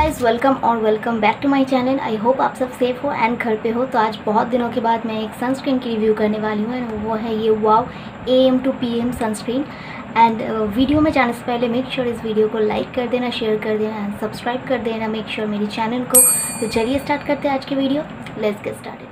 Guys welcome और welcome back to my channel I hope आप सब सेफ़ हो एंड घर पे हो. तो आज बहुत दिनों के बाद मैं एक सनस्क्रीन की रिव्यू करने वाली हूँ एंड वो है ये वाव A M to P M sunscreen and video में जाने से पहले मेक श्योर sure इस वीडियो को लाइक कर देना शेयर कर देना एंड सब्सक्राइब कर देना मेक श्योर sure मेरी चैनल को. तो चलिए स्टार्ट करते हैं आज की video let's get started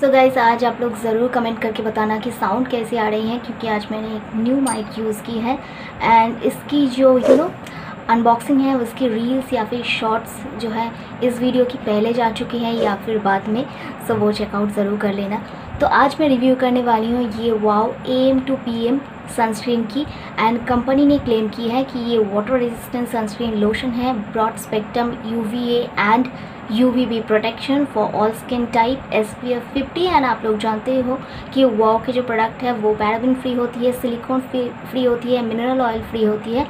so guys आज आप लोग ज़रूर कमेंट करके बताना कि साउंड कैसे आ रही है क्योंकि आज मैंने एक न्यू माइक यूज़ की है. एंड इसकी जो you you know know, unboxing है, उसकी रील्स या फिर शॉर्ट्स जो है, इस वीडियो की पहले जा चुकी हैं या फिर बाद में सो वो चेकआउट ज़रूर कर लेना। तो आज मैं रिव्यू करने वाली हूँ ये wow A M to P M sunscreen की एंड कंपनी ने क्लेम की है कि ये वाटर रेजिस्टेंट सनस्क्रीन लोशन है broad spectrum U V A and U V B protection for all skin type S P F fifty and आप लोग जानते हो कि वाओ के जो प्रोडक्ट है, वो पैराबिन फ्री होती है सिलिकॉन फ्री होती है मिनरल ऑयल फ्री होती है।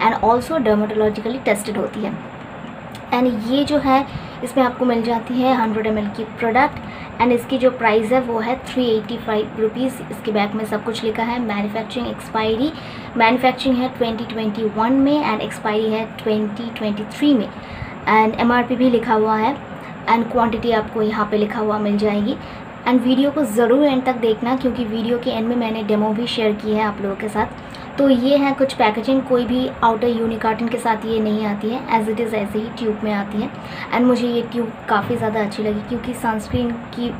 एंड ऑल्सो डर्माटोलॉजिकली टेस्टेड होती है। एंड ये जो है, इसमें आपको मिल जाती है हंड्रेड एम की प्रोडक्ट एंड इसकी जो प्राइस है वो है थ्री एटी फाइव रुपीज़ इसके बैक में सब कुछ लिखा है मैन्युफैक्चरिंग एक्सपायरी मैन्युफैक्चरिंग है ट्वेंटी ट्वेंटी वन में एंड एक्सपायरी है ट्वेंटी ट्वेंटी थ्री में एंड एम भी लिखा हुआ है एंड क्वांटिटी आपको यहाँ पे लिखा हुआ मिल जाएगी। एंड वीडियो को ज़रूर एंड तक देखना, क्योंकि वीडियो के एंड में मैंने डेमो भी शेयर की है आप लोगों के साथ। तो ये है कुछ पैकेजिंग कोई भी आउटर यूनिकार्टन के साथ ये नहीं आती है एज इट इज़ ऐसे ही ट्यूब में आती है। एंड मुझे ये ट्यूब काफ़ी ज़्यादा अच्छी लगी, क्योंकि सनस्क्रीन की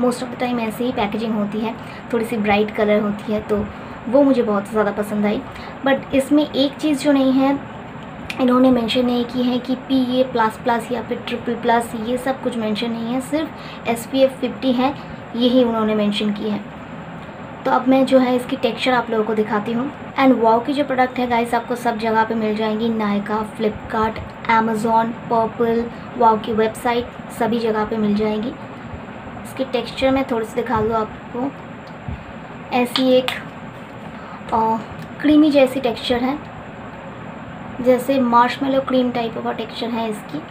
मोस्ट ऑफ़ द टाइम ऐसे ही पैकेजिंग होती है, थोड़ी सी ब्राइट कलर होती है तो वो मुझे बहुत ज़्यादा पसंद आई। बट इसमें एक चीज़ जो नहीं है, इन्होंने मेंशन नहीं की है कि पी ए प्लस प्लस या फिर ट्रिपल प्लस ये सब कुछ मेंशन नहीं है, सिर्फ़ एस पी एफ़ फिफ्टी है, यही उन्होंने मेंशन की है। तो अब मैं जो है इसकी टेक्सचर आप लोगों को दिखाती हूँ। एंड वाओ की जो प्रोडक्ट है गाइस आपको सब जगह पे मिल जाएँगी। Nykaa Flipkart Amazon purple wow की वेबसाइट सभी जगह पे मिल जाएँगी। इसकी टेक्सचर मैं थोड़ी सी दिखा दूँ आपको। ऐसी एक क्रीमी जैसी टेक्सचर है। जैसे मार्शमेलो क्रीम टाइप का टेक्सचर है इसकी।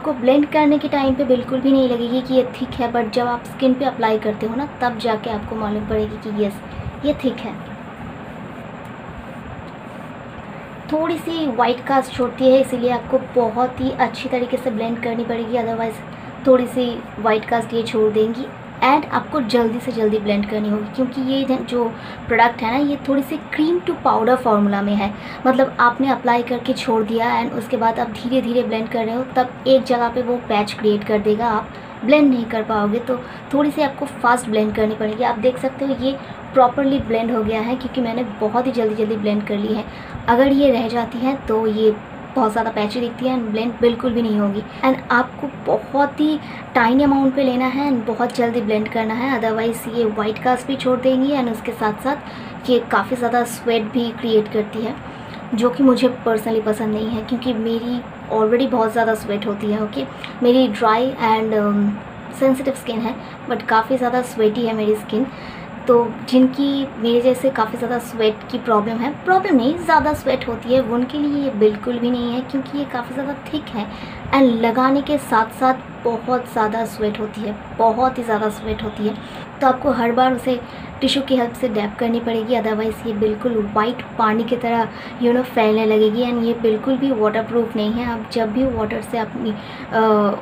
आपको ब्लेंड करने के टाइम पे बिल्कुल भी नहीं लगेगी कि ये थिक है बट जब आप स्किन पे अप्लाई करते हो ना, तब जाके आपको मालूम पड़ेगी कि यस ये थिक है। थोड़ी सी वाइट कास्ट छोड़ती है, इसीलिए आपको बहुत ही अच्छी तरीके से ब्लेंड करनी पड़ेगी अदरवाइज़ थोड़ी सी वाइट कास्ट ये छोड़ देंगी। एंड आपको जल्दी से जल्दी ब्लेंड करनी होगी, क्योंकि ये जो प्रोडक्ट है ना, ये थोड़ी सी क्रीम टू पाउडर फार्मूला में है। मतलब आपने अप्लाई करके छोड़ दिया एंड उसके बाद आप धीरे धीरे ब्लेंड कर रहे हो, तब एक जगह पे वो पैच क्रिएट कर देगा, आप ब्लेंड नहीं कर पाओगे तो थोड़ी सी आपको फास्ट ब्लेंड करनी पड़ेगी। आप देख सकते हो ये प्रॉपरली ब्लेंड हो गया है, क्योंकि मैंने बहुत ही जल्दी जल्दी ब्लेंड कर ली है। अगर ये रह जाती है तो ये बहुत ज़्यादा पैची दिखती है एंड ब्लेंड बिल्कुल भी नहीं होगी। एंड आपको बहुत ही टाइनी अमाउंट पे लेना है एंड बहुत जल्दी ब्लेंड करना है। अदरवाइज़ ये वाइट कास्ट भी छोड़ देंगी एंड उसके साथ साथ ये काफ़ी ज़्यादा स्वेट भी क्रिएट करती है, जो कि मुझे पर्सनली पसंद नहीं है, क्योंकि मेरी ऑलरेडी बहुत ज़्यादा स्वेट होती है ओके मेरी ड्राई एंड सेंसिटिव स्किन है बट काफ़ी ज़्यादा स्वेटी है मेरी स्किन तो जिनकी मेरे जैसे काफ़ी ज़्यादा स्वेट की प्रॉब्लम है। प्रॉब्लम नहीं, ज़्यादा स्वेट होती है। उनके लिए ये बिल्कुल भी नहीं है, क्योंकि ये काफ़ी ज़्यादा थिक है। एंड लगाने के साथ साथ बहुत ज़्यादा स्वेट होती है, बहुत ही ज़्यादा स्वेट होती है। तो आपको हर बार उसे टिशू की हेल्प से डैप करनी पड़ेगी अदरवाइज़ ये बिल्कुल वाइट पानी की तरह यू नो फैलने लगेगी एंड ये बिल्कुल भी वाटर प्रूफ नहीं है। आप जब भी वाटर से अपनी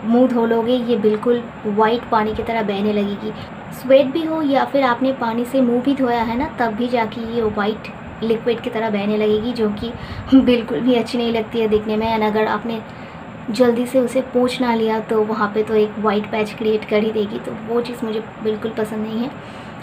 मुँह धो लोगे, ये बिल्कुल वाइट पानी की तरह बहने लगेगी। स्वेट भी हो या फिर आपने पानी से मुँह भी धोया है ना, तब भी जाके ये वाइट लिक्विड की तरह बहने लगेगी, जो कि बिल्कुल भी अच्छी नहीं लगती है दिखने में। एंड अगर आपने जल्दी से उसे पूछ ना लिया तो वहाँ पे तो एक वाइट पैच क्रिएट कर ही देगी तो वो चीज़ मुझे बिल्कुल पसंद नहीं है।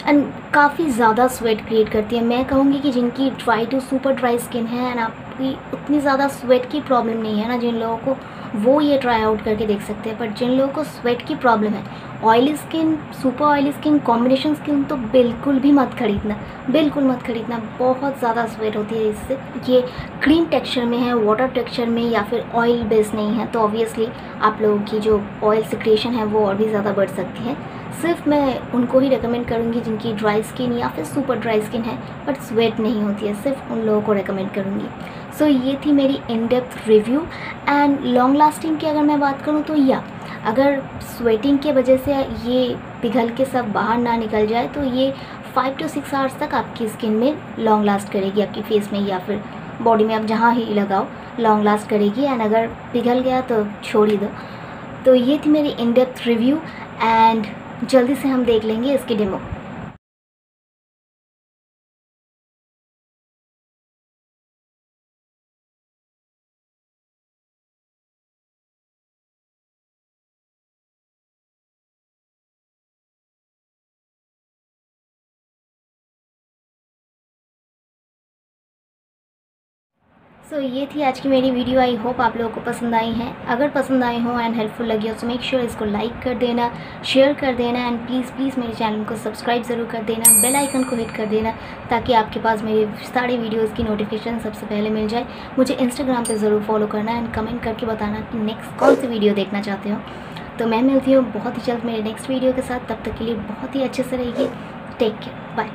एंड काफ़ी ज़्यादा स्वेट क्रिएट करती है। मैं कहूँगी कि जिनकी dry to super dry skin है एंड आपकी उतनी ज़्यादा स्वेट की प्रॉब्लम नहीं है ना जिन लोगों को वो ये ट्राई आउट करके देख सकते हैं बट जिन लोगों को स्वेट की प्रॉब्लम है oily skin super oily skin combination skin तो बिल्कुल भी मत खरीदना, बिल्कुल मत खरीदना, बहुत ज़्यादा स्वेट होती है इससे। ये क्रीम टेक्सचर में है वाटर टेक्सचर में या फिर ऑयल बेस नहीं है तो ऑब्वियसली आप लोगों की जो ऑयल सिक्रेशन है वो और भी ज़्यादा बढ़ सकती है। सिर्फ़ मैं उनको ही रिकमेंड करूँगी जिनकी ड्राई स्किन या फिर सुपर ड्राई स्किन है बट स्वेट नहीं होती है, सिर्फ़ उन लोगों को रिकमेंड करूँगी। सो so, ये थी मेरी in depth review and long lasting की अगर मैं बात करूँ तो या अगर स्वेटिंग के वजह से ये पिघल के सब बाहर ना निकल जाए तो ये फाइव टू सिक्स आवर्स तक आपकी स्किन में लॉन्ग लास्ट करेगी आपकी फेस में या फिर बॉडी में आप जहाँ ही लगाओ लॉन्ग लास्ट करेगी. एंड अगर पिघल गया तो छोड़ ही दो. तो ये थी मेरी इन डेप्थ रिव्यू एंड जल्दी से हम देख लेंगे इसकी डेमो सो so, ये थी आज की मेरी वीडियो आई होप आप लोगों को पसंद आई है. अगर पसंद आई हो एंड हेल्पफुल लगी हो तो मेक श्योर इसको लाइक कर देना शेयर कर देना एंड प्लीज़ प्लीज़ मेरे चैनल को सब्सक्राइब ज़रूर कर देना बेल आइकन को हिट कर देना ताकि आपके पास मेरे सारे वीडियोज़ की नोटिफिकेशन सबसे पहले मिल जाए. मुझे इंस्टाग्राम पर ज़रूर फॉलो करना एंड कमेंट करके बताना कि नेक्स्ट कौन सी वीडियो देखना चाहते हो. तो मैं मिलती हूँ बहुत ही जल्द मेरे नेक्स्ट वीडियो के साथ. तब तक के लिए बहुत ही अच्छे से रहिए. Take care bye